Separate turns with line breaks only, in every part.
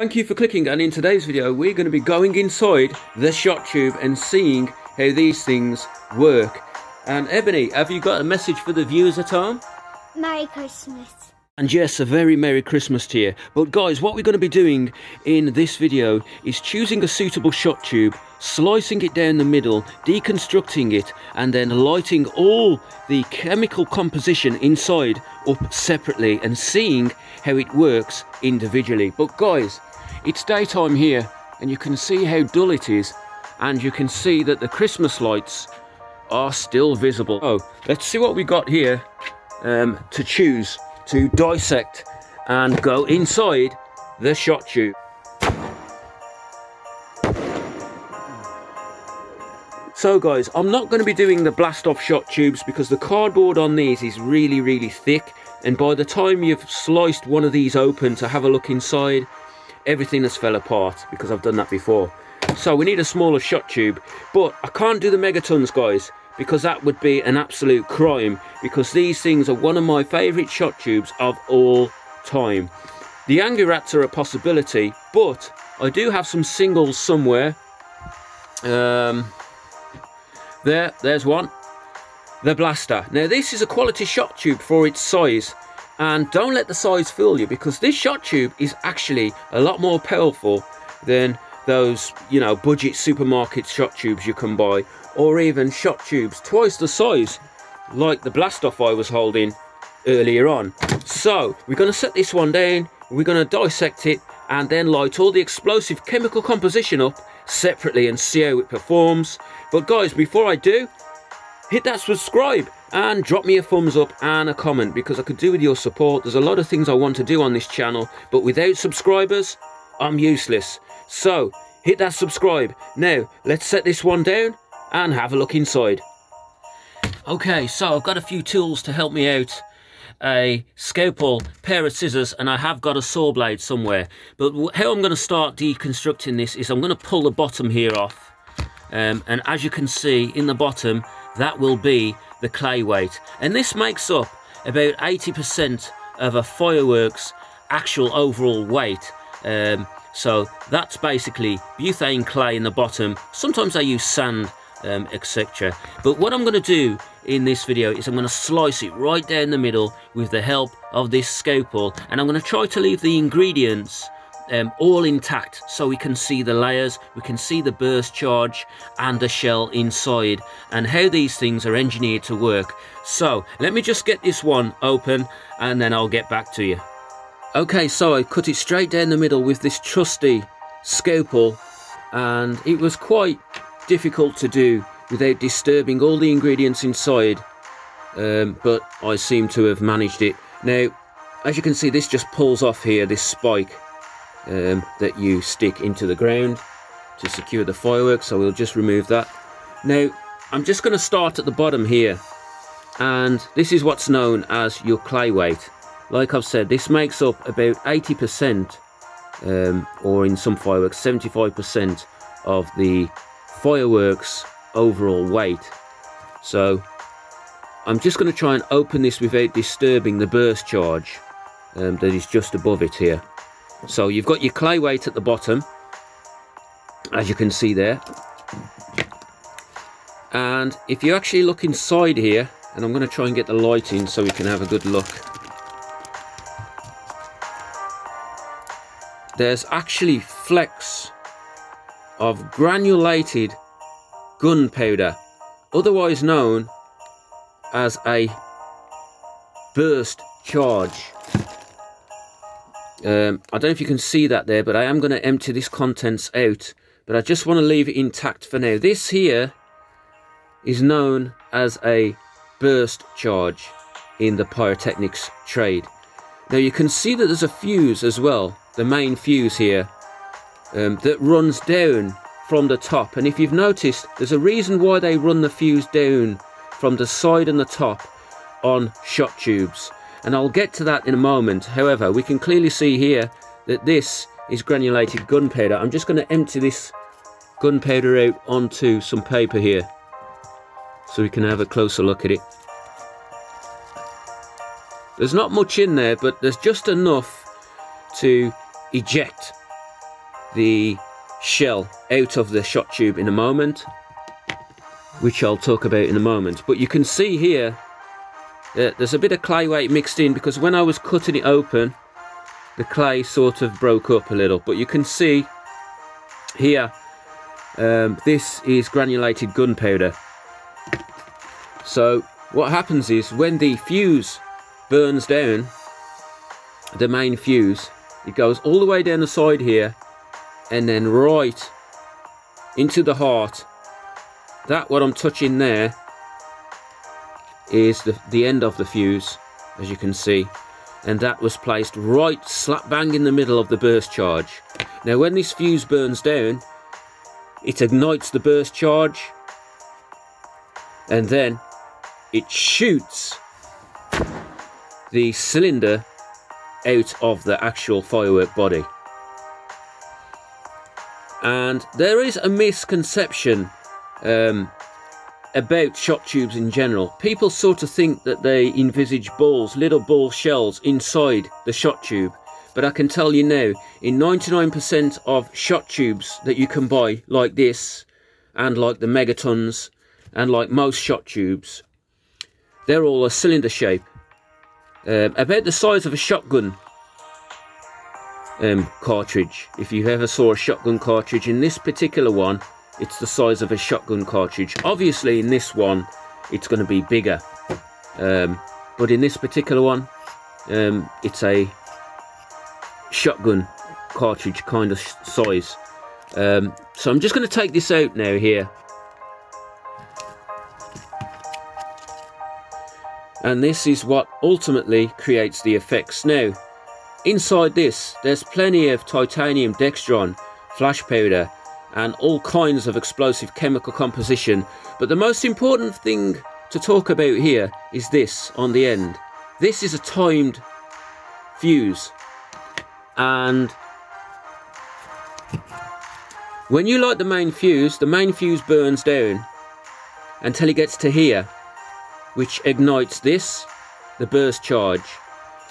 Thank you for clicking and in today's video we're going to be going inside the shot tube and seeing how these things work. And Ebony, have you got a message for the viewers at home?
Merry Christmas.
And yes, a very Merry Christmas to you. But guys, what we're going to be doing in this video is choosing a suitable shot tube, slicing it down the middle, deconstructing it, and then lighting all the chemical composition inside up separately and seeing how it works individually. But guys, it's daytime here and you can see how dull it is and you can see that the Christmas lights are still visible. Oh, let's see what we got here um, to choose to dissect and go inside the shot tube. So guys, I'm not going to be doing the blast off shot tubes because the cardboard on these is really, really thick. And by the time you've sliced one of these open to have a look inside, everything has fell apart because I've done that before. So we need a smaller shot tube, but I can't do the megatons guys because that would be an absolute crime because these things are one of my favourite shot tubes of all time. The Angurats are a possibility, but I do have some singles somewhere. Um, there, there's one. The Blaster. Now this is a quality shot tube for its size and don't let the size fool you because this shot tube is actually a lot more powerful than those, you know, budget supermarket shot tubes you can buy or even shot tubes twice the size like the blast off I was holding earlier on. So we're going to set this one down, we're going to dissect it and then light all the explosive chemical composition up separately and see how it performs. But guys, before I do, hit that subscribe and drop me a thumbs up and a comment because I could do with your support. There's a lot of things I want to do on this channel, but without subscribers, I'm useless. So, hit that subscribe. Now, let's set this one down and have a look inside. Okay, so I've got a few tools to help me out. A scalpel, pair of scissors, and I have got a saw blade somewhere. But how I'm going to start deconstructing this is I'm going to pull the bottom here off. Um, and as you can see in the bottom, that will be the clay weight. And this makes up about 80% of a fireworks actual overall weight. Um, so that's basically butane clay in the bottom. Sometimes I use sand, um, etc. But what I'm going to do in this video is I'm going to slice it right down the middle with the help of this scalpel. And I'm going to try to leave the ingredients um, all intact so we can see the layers, we can see the burst charge and the shell inside and how these things are engineered to work. So let me just get this one open and then I'll get back to you. Okay, so I cut it straight down the middle with this trusty scalpel and it was quite difficult to do without disturbing all the ingredients inside um, but I seem to have managed it. Now as you can see this just pulls off here this spike um, that you stick into the ground to secure the fireworks so we'll just remove that. Now I'm just going to start at the bottom here and this is what's known as your clay weight. Like I've said this makes up about 80% um, or in some fireworks 75% of the fireworks overall weight. So I'm just going to try and open this without disturbing the burst charge um, that is just above it here so you've got your clay weight at the bottom, as you can see there. And if you actually look inside here, and I'm going to try and get the light in so we can have a good look. There's actually flecks of granulated gunpowder, otherwise known as a burst charge. Um, I don't know if you can see that there, but I am going to empty this contents out. But I just want to leave it intact for now. This here is known as a burst charge in the pyrotechnics trade. Now you can see that there's a fuse as well, the main fuse here, um, that runs down from the top. And if you've noticed, there's a reason why they run the fuse down from the side and the top on shot tubes and I'll get to that in a moment. However, we can clearly see here that this is granulated gunpowder. I'm just going to empty this gunpowder out onto some paper here so we can have a closer look at it. There's not much in there, but there's just enough to eject the shell out of the shot tube in a moment, which I'll talk about in a moment. But you can see here that there's a bit of clay weight mixed in because when I was cutting it open, the clay sort of broke up a little. But you can see here, um, this is granulated gunpowder. So what happens is when the fuse burns down, the main fuse, it goes all the way down the side here and then right into the heart. That what I'm touching there is the, the end of the fuse, as you can see. And that was placed right slap bang in the middle of the burst charge. Now when this fuse burns down, it ignites the burst charge and then it shoots the cylinder out of the actual firework body. And there is a misconception um, about shot tubes in general. People sort of think that they envisage balls, little ball shells inside the shot tube. But I can tell you now, in 99% of shot tubes that you can buy like this, and like the megatons, and like most shot tubes, they're all a cylinder shape. Uh, about the size of a shotgun um, cartridge. If you ever saw a shotgun cartridge, in this particular one, it's the size of a shotgun cartridge. Obviously, in this one, it's going to be bigger. Um, but in this particular one, um, it's a shotgun cartridge kind of size. Um, so I'm just going to take this out now here. And this is what ultimately creates the effects. Now, inside this, there's plenty of titanium dextrin, flash powder, and all kinds of explosive chemical composition. But the most important thing to talk about here is this on the end. This is a timed fuse. And when you light the main fuse, the main fuse burns down until it gets to here, which ignites this, the burst charge.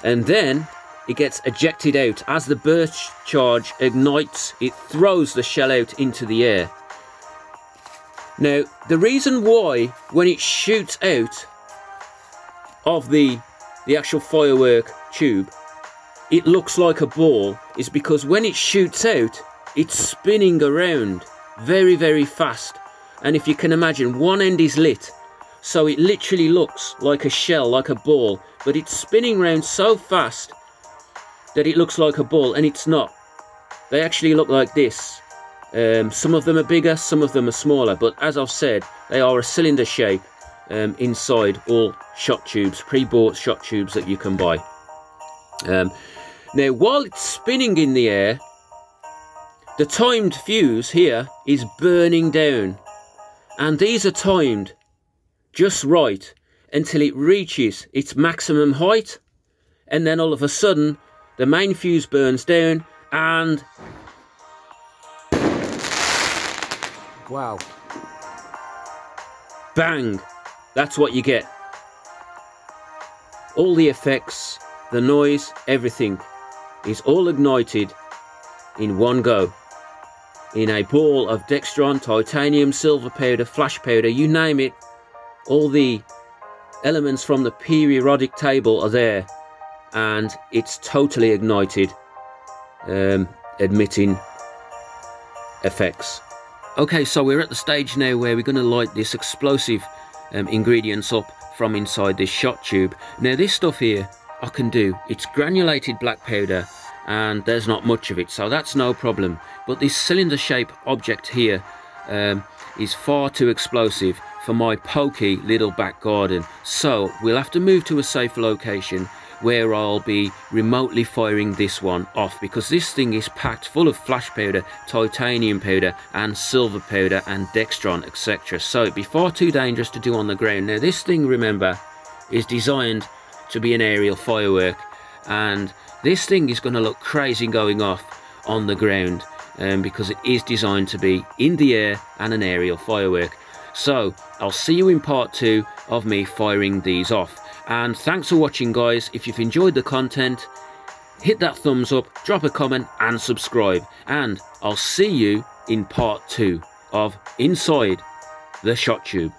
And then it gets ejected out. As the burst charge ignites, it throws the shell out into the air. Now, the reason why, when it shoots out of the, the actual firework tube, it looks like a ball, is because when it shoots out, it's spinning around very, very fast. And if you can imagine, one end is lit, so it literally looks like a shell, like a ball, but it's spinning around so fast that it looks like a ball and it's not. They actually look like this. Um, some of them are bigger, some of them are smaller, but as I've said, they are a cylinder shape um, inside all shot tubes, pre-bought shot tubes that you can buy. Um, now, while it's spinning in the air, the timed fuse here is burning down. And these are timed just right until it reaches its maximum height. And then all of a sudden, the main fuse burns down and
wow.
bang. That's what you get. All the effects the noise everything is all ignited in one go. In a ball of dextrin titanium silver powder flash powder you name it all the elements from the periodic table are there and it's totally ignited um, admitting effects. Okay so we're at the stage now where we're going to light this explosive um, ingredients up from inside this shot tube. Now this stuff here I can do. It's granulated black powder and there's not much of it so that's no problem. But this cylinder shaped object here um, is far too explosive for my pokey little back garden. So we'll have to move to a safer location where I'll be remotely firing this one off because this thing is packed full of flash powder, titanium powder and silver powder and dextrin etc. So it'd be far too dangerous to do on the ground. Now this thing remember is designed to be an aerial firework and this thing is going to look crazy going off on the ground um, because it is designed to be in the air and an aerial firework. So I'll see you in part two of me firing these off. And thanks for watching guys. If you've enjoyed the content, hit that thumbs up, drop a comment, and subscribe. And I'll see you in part two of Inside the Shot Tube.